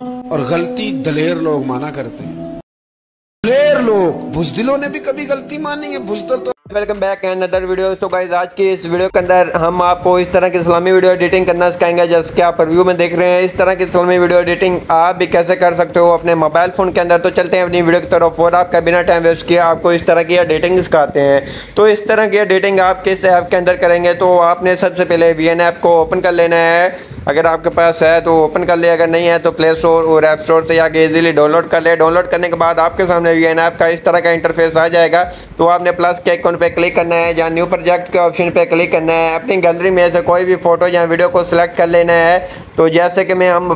और गलती दलेर लोग माना करते हैं। दलेर लोग, बुजदिलों ने भी कभी गलती मानी है, बुजदल तो welcome back and other video तो गाइज़ आज की इस वीडियो के अंदर हम आपको इस तरह की इस्लामी वीडियो एडिटिंग करना सिखाएँगे, जैसे कि आप रिव्यू में देख रहे हैं, इस तरह की इस्लामी वीडियो एडिटिंग आप भी कैसे कर सकते हो अपने मोबाइल फ़ोन के अंदर। तो चलते हैं अपनी वीडियो की तरफ़ और आपका बिना टाइम वेस्ट किए, आपको इस तरह की एडिटिंग सिखाते हैं। तो इस तरह की एडिटिंग आप किस ऐप के अंदर करेंगे तो आपने सबसे पहले वीएन ऐप को ओपन कर लेना है। अगर आपके पास है तो ओपन कर ले, अगर नहीं है तो प्ले स्टोर और ऐप स्टोर से जाके इजीली डाउनलोड कर ले। डाउनलोड करने के बाद आपके सामने वी ऐप का इस तरह का इंटरफेस आ जाएगा। तो आपने प्लस के आइकन पे क्लिक करना है या न्यू प्रोजेक्ट के ऑप्शन पे क्लिक करना है। अपनी गैलरी में से कोई भी फ़ोटो या वीडियो को सिलेक्ट कर लेना है। तो जैसे कि मैं हम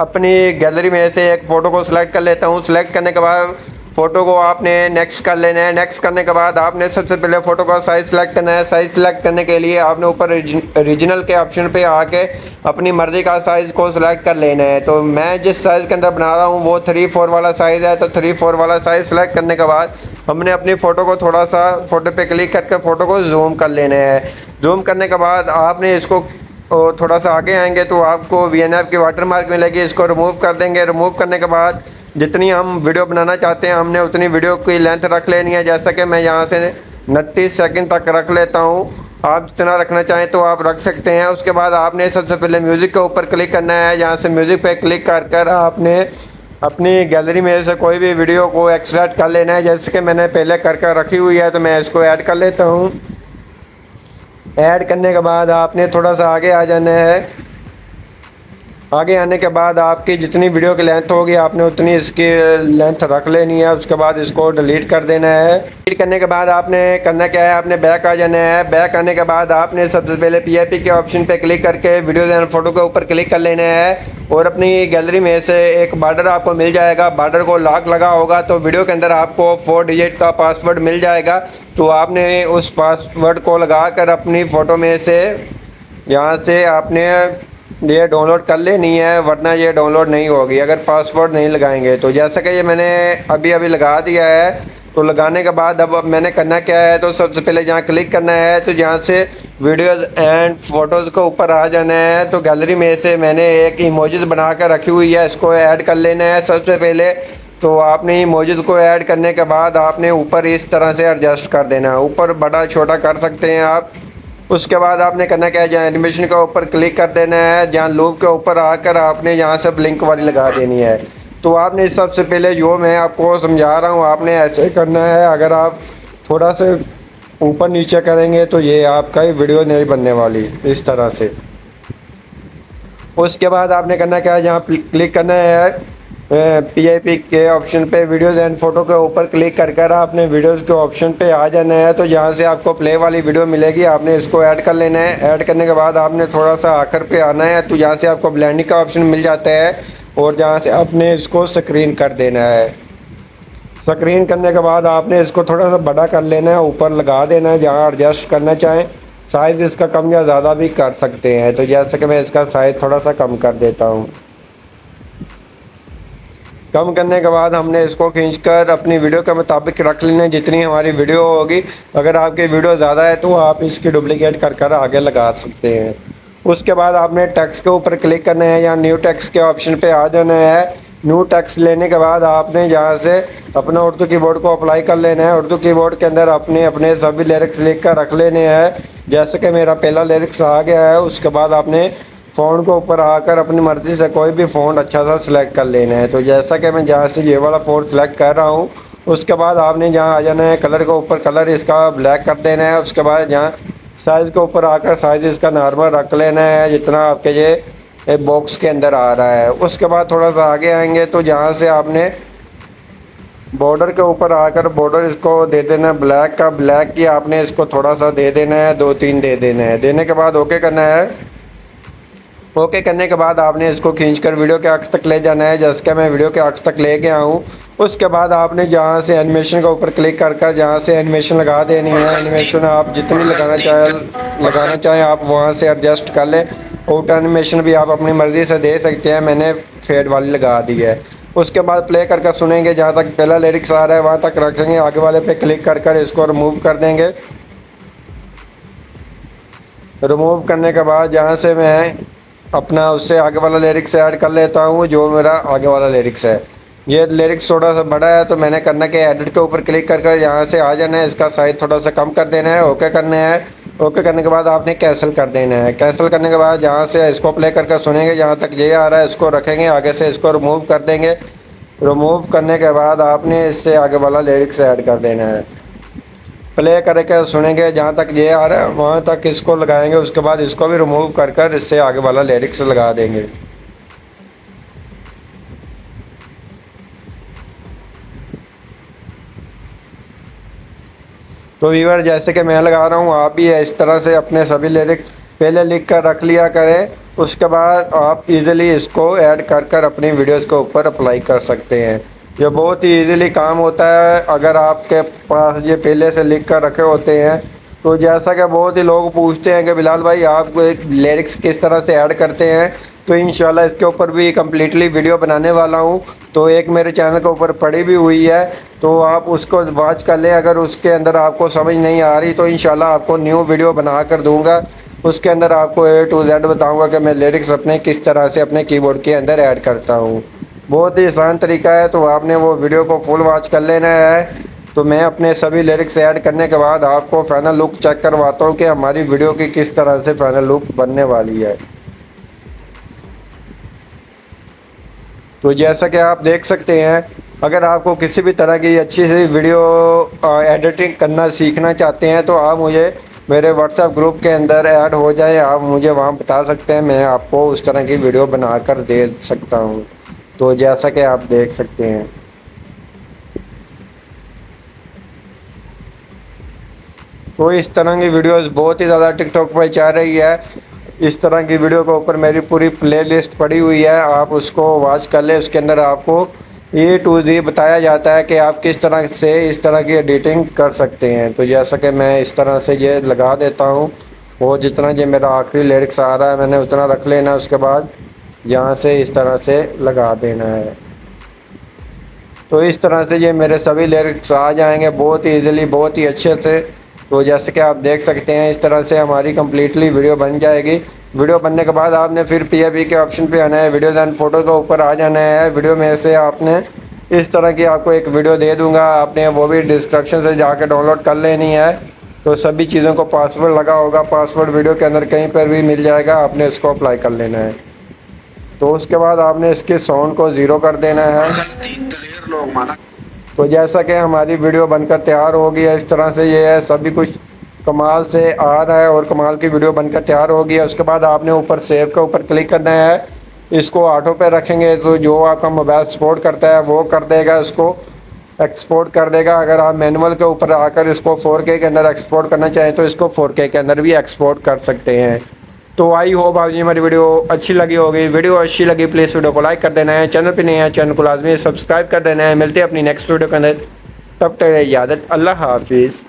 अपनी गैलरी में से एक फ़ोटो को सिलेक्ट कर लेता हूँ। सिलेक्ट करने के बाद फ़ोटो को आपने नेक्स्ट कर लेना है। नेक्स्ट करने के बाद आपने सबसे पहले फ़ोटो का साइज़ सेलेक्ट करना है। साइज़ सेलेक्ट करने के लिए आपने ऊपर रीजनल के ऑप्शन पे आके अपनी मर्ज़ी का साइज़ को सिलेक्ट कर लेना है। तो मैं जिस साइज़ के अंदर बना रहा हूँ, वो थ्री फोर वाला साइज़ है। तो थ्री फोर वाला साइज़ सेलेक्ट करने के बाद हमने अपनी फ़ोटो को थोड़ा सा फ़ोटो पे क्लिक करके फ़ोटो को जूम कर लेना है। जूम करने के बाद आपने इसको थोड़ा सा आगे आएँगे तो आपको वी एन एफ़ की वाटर मार्क मिलेगी। इसको रिमूव कर देंगे। रिमूव करने के बाद जितनी हम वीडियो बनाना चाहते हैं, हमने उतनी वीडियो की लेंथ रख लेनी है। जैसा कि मैं यहाँ से उनतीस सेकंड तक रख लेता हूँ। आप जितना रखना चाहें तो आप रख सकते हैं। उसके बाद आपने सबसे पहले म्यूज़िक के ऊपर क्लिक करना है। यहाँ से म्यूज़िक पे क्लिक कर कर आपने अपनी गैलरी में से कोई भी वीडियो को एक्सट्रैक्ट कर लेना है। जैसे कि मैंने पहले कर कर रखी हुई है तो मैं इसको ऐड कर लेता हूँ। ऐड करने के बाद आपने थोड़ा सा आगे आ जाना है। आगे आने के बाद आपकी जितनी वीडियो की लेंथ होगी, आपने उतनी इसकी लेंथ रख लेनी है, उसके बाद इसको डिलीट कर देना है। डिलीट करने के बाद आपने करना क्या है? आपने बैक आ जाना है। बैक आने के बाद आपने सबसे पहले पी के ऑप्शन पे क्लिक करके वीडियो एंड फ़ोटो के ऊपर क्लिक कर लेना है और अपनी गैलरी में से एक बार्डर आपको मिल जाएगा। बार्डर को लॉक लगा होगा तो वीडियो के अंदर आपको फोर डिजिट का पासवर्ड मिल जाएगा। तो आपने उस पासवर्ड को लगा कर अपनी फ़ोटो में से यहाँ से आपने ये डाउनलोड कर लेनी है, वरना ये डाउनलोड नहीं होगी। अगर पासवर्ड नहीं लगाएँगे तो। जैसा कि ये मैंने अभी अभी लगा दिया है तो लगाने के बाद अब मैंने करना क्या है तो सबसे पहले जहाँ क्लिक करना है तो जहाँ से वीडियोज़ एंड फ़ोटोज़ के ऊपर आ जाना है तो गैलरी में से मैंने एक इमोजेस बना कर रखी हुई है, इसको ऐड कर लेना है सबसे पहले। तो आपने इमोजेस को ऐड करने के बाद आपने ऊपर इस तरह से एडजस्ट कर देना है। ऊपर बड़ा, छोटा कर सकते हैं आप। उसके बाद आपने करना क्या है, जहाँ एनिमेशन के ऊपर क्लिक कर देना है, जहाँ लूप के ऊपर आकर आपने यहाँ से लिंक वाली लगा देनी है। तो आपने सबसे पहले जो मैं आपको समझा रहा हूँ, आपने ऐसे करना है, अगर आप थोड़ा से ऊपर नीचे करेंगे तो ये आपका ही वीडियो नहीं बनने वाली, इस तरह से। उसके बाद आपने करना क्या है, जहाँ क्लिक करना है पीआईपी के ऑप्शन पे वीडियोस एंड फ़ोटो के ऊपर क्लिक कर कर आपने वीडियोस के ऑप्शन पे आ जाना है। तो जहाँ से आपको प्ले वाली वीडियो मिलेगी, आपने इसको ऐड कर लेना है। ऐड करने के बाद आपने थोड़ा सा आकर पे आना है तो यहाँ से आपको ब्लैंडिंग का ऑप्शन मिल जाता है और जहाँ से आपने इसको स्क्रीन कर देना है। स्क्रीन करने के बाद आपने इसको थोड़ा सा बड़ा कर लेना है, ऊपर लगा देना है, जहाँ एडजस्ट करना चाहें। साइज़ इसका कम या ज़्यादा भी कर सकते हैं। तो जैसे कि मैं इसका साइज़ थोड़ा सा कम कर देता हूँ। कम करने के बाद हमने इसको खींचकर अपनी वीडियो के मुताबिक रख लेना जितनी हमारी वीडियो होगी। अगर आपकी वीडियो ज़्यादा है तो आप इसकी डुप्लीकेट कर कर आगे लगा सकते हैं। उसके बाद आपने टैक्स के ऊपर क्लिक करना है, या न्यू टैक्स के ऑप्शन पे आ जाना है। न्यू टैक्स लेने के बाद आपने यहाँ से अपना उर्दू कीबोर्ड को अप्लाई कर लेना है। उर्दू कीबोर्ड के अंदर अपने अपने सभी लिरिक्स लिख कर रख लेने हैं। जैसे कि मेरा पहला लिरिक्स आ गया है, उसके बाद आपने फ़ोन को ऊपर आकर अपनी मर्ज़ी से कोई भी फ़ोन अच्छा सा सिलेक्ट कर लेना है। तो जैसा कि मैं जहाँ से ये वाला फ़ोन सिलेक्ट कर रहा हूँ, उसके बाद आपने जहाँ आ जाना है कलर के ऊपर कलर इसका ब्लैक कर देना है, उसके बाद जहाँ साइज़ के ऊपर आकर साइज़ इसका नॉर्मल रख लेना है, जितना आपके ये बॉक्स के अंदर आ रहा है। उसके बाद थोड़ा सा आगे आएँगे तो जहाँ से आपने बॉर्डर के ऊपर आकर बॉर्डर इसको दे देना है ब्लैक का ब्लैक की आपने इसको थोड़ा सा दे देना है, दो तीन दे देना है। देने के बाद ओके करना है। ओके, करने के बाद आपने इसको खींचकर वीडियो के अक्स तक ले जाना है। जैसे कि मैं वीडियो के अक्स तक ले गया हूँ। उसके बाद आपने जहाँ से एनिमेशन के ऊपर क्लिक कर कर जहाँ से एनिमेशन लगा देनी है एनिमेशन आप जितनी लगाना चाहें लगाना चाहें आप वहाँ से एडजस्ट कर लें। आउट एनिमेशन भी आप अपनी मर्ज़ी से दे सकते हैं। मैंने फेड वाली लगा दी है। उसके बाद प्ले कर कर सुनेंगे जहाँ तक पहला लिरिक्स आ रहा है, वहाँ तक रखेंगे। आगे वाले पे क्लिक कर कर इसको रिमूव कर देंगे। रिमूव करने के बाद जहाँ से मैं अपना उससे आगे वाला लिरिक्स ऐड कर लेता हूँ, जो मेरा आगे वाला लिरिक्स है। ये लिरिक्स थोड़ा सा बड़ा है तो मैंने करना कि एडिट के ऊपर क्लिक कर कर यहाँ से आ जाना है, इसका साइज़ थोड़ा सा कम कर देना है ओके करना है। ओके करने के बाद आपने कैंसिल कर देना है। कैंसिल करने के बाद जहाँ से इसको प्ले करके सुनेंगे, जहाँ तक ये आ रहा है, इसको रखेंगे, आगे से इसको रिमूव कर देंगे। रिमूव करने के बाद आपने इससे आगे वाला लिरिक्स ऐड कर देना है। प्ले करके सुनेंगे, जहाँ तक ये आ रहा है, वहाँ तक इसको लगाएँगे, उसके बाद इसको भी रिमूव कर कर इससे आगे वाला लिरिक्स लगा देंगे। तो वीवर जैसे कि मैं लगा रहा हूँ, आप भी इस तरह से अपने सभी लिरिक्स पहले लिख कर रख लिया करें, उसके बाद आप इजीली इसको ऐड कर कर अपनी वीडियोस के ऊपर अप्लाई कर सकते हैं। ये बहुत ही इजीली काम होता है। अगर आपके पास ये पहले से लिख कर रखे होते हैं तो जैसा कि बहुत ही लोग पूछते हैं कि बिलाल भाई आप एक लिरिक्स किस तरह से ऐड करते हैं? तो इन इसके ऊपर भी कम्प्लीटली वीडियो बनाने वाला हूँ। तो एक मेरे चैनल के ऊपर पड़ी भी हुई है। तो आप उसको वॉच कर लें। अगर उसके अंदर आपको समझ नहीं आ रही तो इन आपको न्यू वीडियो बना कर दूँगा। उसके अंदर आपको ए टू जेड बताऊँगा कि मैं लिरिक्स अपने किस तरह से अपने कीबोर्ड के अंदर ऐड करता हूँ। बहुत ही आसान तरीका है तो आपने वो वीडियो को फुल वॉच कर लेना है। तो मैं अपने सभी लिरिक्स ऐड करने के बाद आपको फाइनल लुक चेक करवाता हूँ कि हमारी वीडियो की किस तरह से फाइनल लुक बनने वाली है। तो जैसा कि आप देख सकते हैं, अगर आपको किसी भी तरह की अच्छी सी वीडियो एडिटिंग करना सीखना चाहते हैं तो आप मुझे मेरे व्हाट्सएप ग्रुप के अंदर ऐड हो जाए। आप मुझे वहाँ बता सकते हैं, मैं आपको उस तरह की वीडियो बनाकर दे सकता हूँ। तो जैसा कि आप देख सकते हैं। तो इस तरह की वीडियोस बहुत ही ज़्यादा टिकटॉक पर चल रही है। इस तरह की वीडियो के ऊपर मेरी पूरी प्लेलिस्ट पड़ी हुई है। आप उसको वॉच कर ले। उसके अंदर आपको ए टू जी बताया जाता है कि आप किस तरह से इस तरह की एडिटिंग कर सकते हैं। तो जैसा कि मैं इस तरह से ये लगा देता हूँ। और जितना ये मेरा आखिरी लिरिक्स आ रहा है, मैंने उतना रख लेना। उसके बाद यहाँ से इस तरह से लगा देना है। तो इस तरह से ये मेरे सभी लिरिक्स आ जाएँगे बहुत ही ईजिली बहुत ही अच्छे से। तो जैसे कि आप देख सकते हैं, इस तरह से हमारी कम्प्लीटली वीडियो बन जाएगी। वीडियो बनने के बाद आपने फिर पी के ऑप्शन पे आना है वीडियो एंड फ़ोटो के ऊपर आ जाना है। वीडियो में से आपने इस तरह की आपको एक वीडियो दे दूँगा। आपने वो भी डिस्क्रिप्शन से जाकर डाउनलोड कर लेनी है। तो सभी चीज़ों को पासवर्ड लगा होगा। पासवर्ड वीडियो के अंदर कहीं पर भी मिल जाएगा। आपने उसको अप्लाई कर लेना है। तो उसके बाद आपने इसके साउंड को ज़ीरो कर देना है। तो जैसा कि हमारी वीडियो बनकर तैयार हो गई है, इस तरह से ये है, सभी कुछ कमाल से आ रहा है और कमाल की वीडियो बनकर तैयार हो गई है। उसके बाद आपने ऊपर सेव के ऊपर क्लिक करना है। इसको ऑटो पे रखेंगे तो जो आपका मोबाइल सपोर्ट करता है, वो कर देगा इसको। एक्सपोर्ट कर देगा। अगर आप मैनुअल के ऊपर आकर इसको 4K के अंदर एक्सपोर्ट करना चाहें तो इसको 4K के अंदर भी एक्सपोर्ट कर सकते हैं। तो आई होप आप जी हमारी वीडियो अच्छी लगी होगी। वीडियो अच्छी लगी प्लीज़ वीडियो को लाइक कर देना है। चैनल पे नहीं है, चैनल को लाजमी सब्सक्राइब कर देना है। मिलते हैं अपनी नेक्स्ट वीडियो के अंदर। तब तक इजाज़त, अल्लाह हाफिज़।